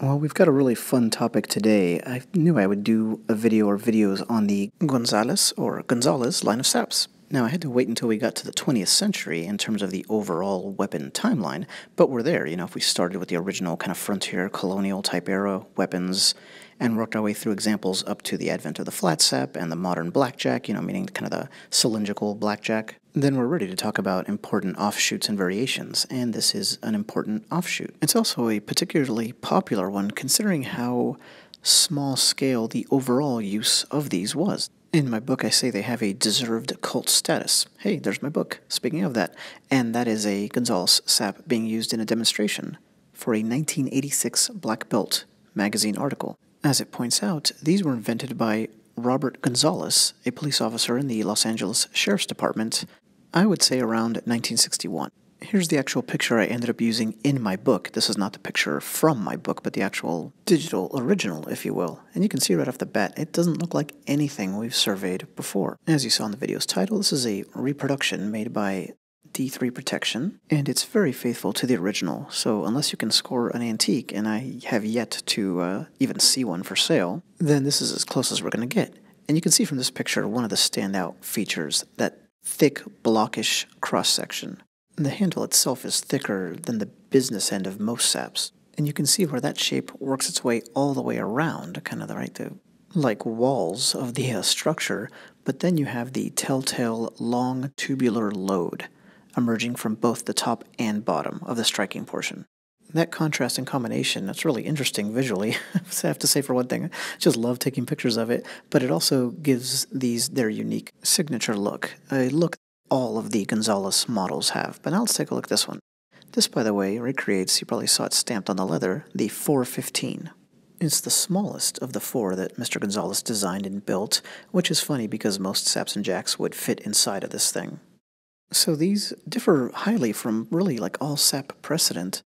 Well, we've got a really fun topic today. I knew I would do a video or videos on the Gonzales or Gonzalez line of saps. Now, I had to wait until we got to the 20th century in terms of the overall weapon timeline, but we're there. You know, if we started with the original kind of frontier colonial type era weapons and worked our way through examples up to the advent of the flat sap and the modern blackjack, you know, meaning kind of the cylindrical blackjack, then we're ready to talk about important offshoots and variations, and this is an important offshoot. It's also a particularly popular one considering how small scale the overall use of these was. In my book, I say they have a deserved cult status. Hey, there's my book. Speaking of that, and that is a Gonzales sap being used in a demonstration for a 1986 Black Belt magazine article. As it points out, these were invented by Robert Gonzales, a police officer in the Los Angeles Sheriff's Department, I would say around 1961. Here's the actual picture I ended up using in my book. This is not the picture from my book, but the actual digital original, if you will. And you can see right off the bat, it doesn't look like anything we've surveyed before. As you saw in the video's title, this is a reproduction made by D3 Protection, and it's very faithful to the original. So unless you can score an antique, and I have yet to uh, even see one for sale, then this is as close as we're going to get. And you can see from this picture one of the standout features that thick, blockish cross section. The handle itself is thicker than the business end of most saps, and you can see where that shape works its way all the way around, kind of the right the like walls of the uh, structure, but then you have the telltale long tubular load emerging from both the top and bottom of the striking portion. That contrast and combination, that's really interesting visually. I have to say, for one thing, I just love taking pictures of it, but it also gives these their unique signature look, a look all of the Gonzales models have. But now let's take a look at this one. This, by the way, recreates, you probably saw it stamped on the leather, the 415. It's the smallest of the four that Mr. Gonzales designed and built, which is funny because most saps and jacks would fit inside of this thing. So these differ highly from really like all sap precedent,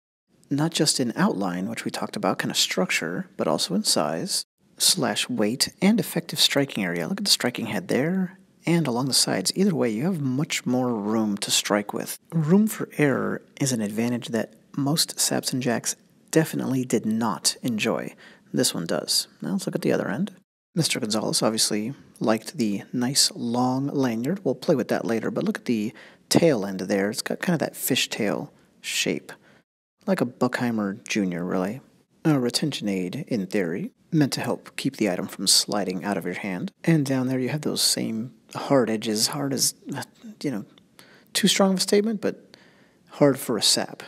not just in outline, which we talked about, kind of structure, but also in size, slash weight, and effective striking area. Look at the striking head there, and along the sides. Either way, you have much more room to strike with. Room for error is an advantage that most saps and jacks definitely did not enjoy. This one does. Now let's look at the other end. Mr. Gonzalez obviously liked the nice long lanyard. We'll play with that later, but look at the tail end there. It's got kind of that fishtail shape, like a Buchheimer Jr., really. A retention aid, in theory, meant to help keep the item from sliding out of your hand. And down there you have those same hard edges, hard as, you know, too strong of a statement, but hard for a sap.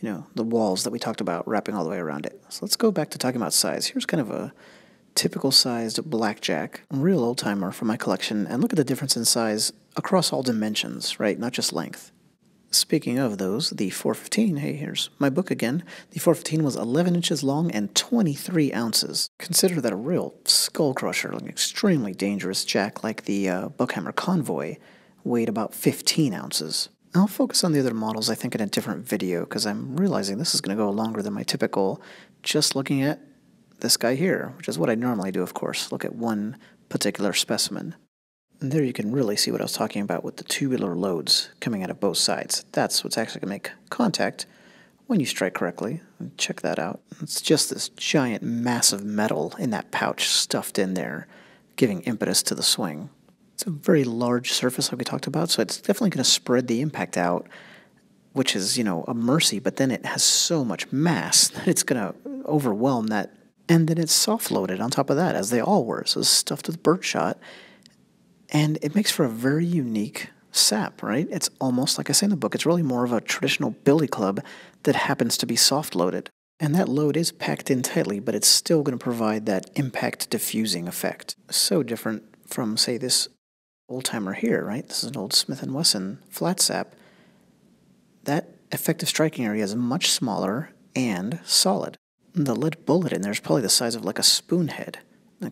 You know, the walls that we talked about wrapping all the way around it. So let's go back to talking about size. Here's kind of a typical sized blackjack, real old timer from my collection, and look at the difference in size across all dimensions, right? Not just length. Speaking of those, the 415, hey, here's my book again. The 415 was 11 inches long and 23 ounces. Consider that a real skull crusher, an extremely dangerous jack like the uh, Buchheimer Convoy, weighed about 15 ounces. I'll focus on the other models, I think, in a different video because I'm realizing this is going to go longer than my typical just looking at this guy here, which is what I normally do, of course, look at one particular specimen. And there you can really see what I was talking about with the tubular loads coming out of both sides. That's what's actually going to make contact when you strike correctly. Check that out. It's just this giant mass of metal in that pouch stuffed in there, giving impetus to the swing. It's a very large surface like we talked about, so it's definitely going to spread the impact out, which is, you know, a mercy, but then it has so much mass that it's going to overwhelm that. And then it's soft loaded on top of that, as they all were. So it's stuffed with birdshot and it makes for a very unique sap, right? It's almost like I say in the book, it's really more of a traditional billy club that happens to be soft loaded. And that load is packed in tightly, but it's still going to provide that impact diffusing effect. So different from, say, this old timer here, right? This is an old Smith & Wesson flat sap. That effective striking area is much smaller and solid. The lead bullet in there is probably the size of like a spoon head.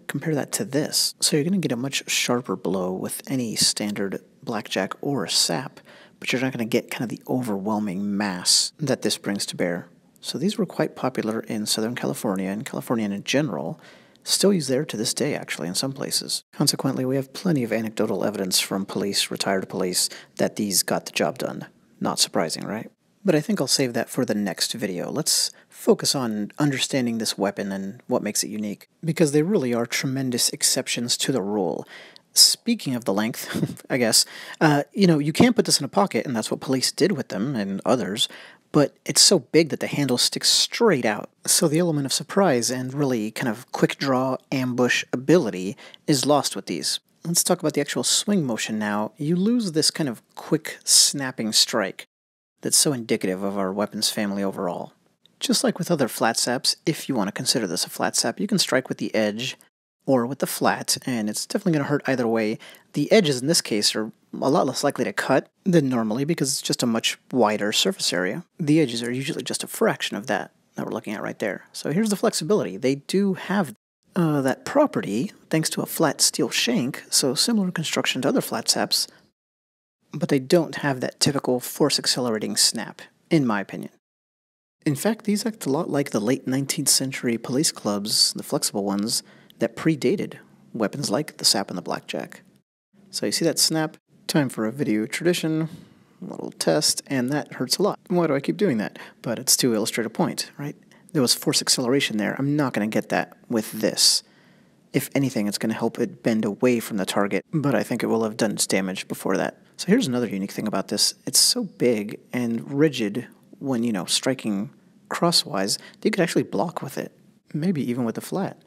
Compare that to this. So you're going to get a much sharper blow with any standard blackjack or a sap, but you're not going to get kind of the overwhelming mass that this brings to bear. So these were quite popular in Southern California and California in general, still used there to this day actually in some places. Consequently, we have plenty of anecdotal evidence from police, retired police, that these got the job done. Not surprising, right? But I think I'll save that for the next video. Let's focus on understanding this weapon and what makes it unique, because they really are tremendous exceptions to the rule. Speaking of the length, I guess, uh, you know, you can't put this in a pocket, and that's what police did with them and others, but it's so big that the handle sticks straight out. So the element of surprise and really kind of quick draw ambush ability is lost with these. Let's talk about the actual swing motion now. You lose this kind of quick snapping strike that's so indicative of our weapons family overall. Just like with other flat saps, if you want to consider this a flat sap, you can strike with the edge or with the flat, and it's definitely going to hurt either way. The edges in this case are a lot less likely to cut than normally because it's just a much wider surface area. The edges are usually just a fraction of that that we're looking at right there. So here's the flexibility. They do have uh, that property thanks to a flat steel shank, so similar construction to other flat saps, but they don't have that typical force accelerating snap, in my opinion. In fact, these act a lot like the late 19th century police clubs, the flexible ones, that predated weapons like the sap and the blackjack. So you see that snap? Time for a video tradition, a little test, and that hurts a lot. Why do I keep doing that? But it's to illustrate a point, right? There was force acceleration there. I'm not going to get that with this. If anything, it's going to help it bend away from the target, but I think it will have done its damage before that. So here's another unique thing about this. It's so big and rigid when, you know, striking crosswise, that you could actually block with it, maybe even with the flat.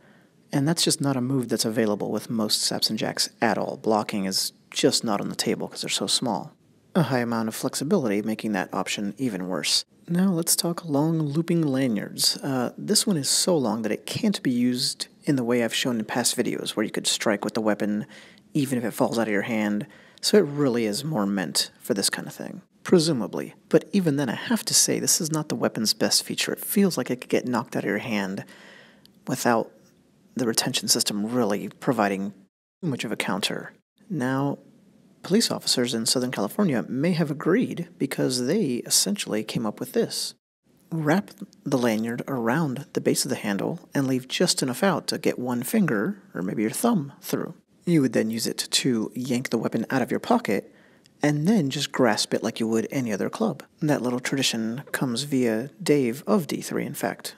And that's just not a move that's available with most saps and jacks at all. Blocking is just not on the table because they're so small. A high amount of flexibility making that option even worse. Now let's talk long looping lanyards. Uh, this one is so long that it can't be used in the way I've shown in past videos where you could strike with the weapon even if it falls out of your hand, so it really is more meant for this kind of thing. Presumably. But even then I have to say this is not the weapon's best feature. It feels like it could get knocked out of your hand without the retention system really providing too much of a counter. Now, police officers in Southern California may have agreed because they essentially came up with this. Wrap the lanyard around the base of the handle and leave just enough out to get one finger, or maybe your thumb, through. You would then use it to yank the weapon out of your pocket and then just grasp it like you would any other club. That little tradition comes via Dave of D3, in fact.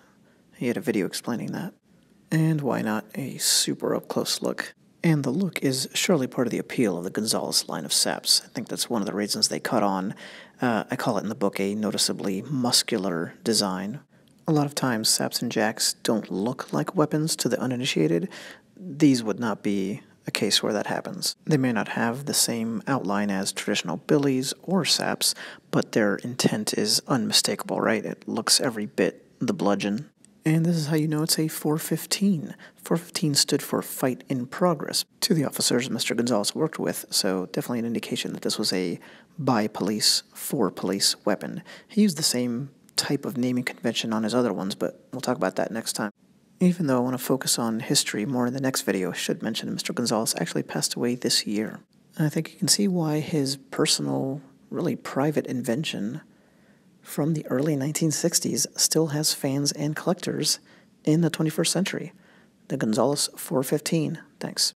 He had a video explaining that. And why not a super up close look? And the look is surely part of the appeal of the Gonzalez line of saps. I think that's one of the reasons they cut on. Uh, I call it in the book a noticeably muscular design. A lot of times, saps and jacks don't look like weapons to the uninitiated. These would not be a case where that happens. They may not have the same outline as traditional billies or saps, but their intent is unmistakable, right? It looks every bit the bludgeon. And this is how you know it's a 415. 415 stood for Fight in Progress to the officers Mr. Gonzalez worked with, so definitely an indication that this was a by police, for police weapon. He used the same type of naming convention on his other ones, but we'll talk about that next time. Even though I want to focus on history more in the next video, I should mention Mr. Gonzalez actually passed away this year. And I think you can see why his personal, really private invention from the early 1960s still has fans and collectors in the 21st century. The Gonzalez 415. Thanks.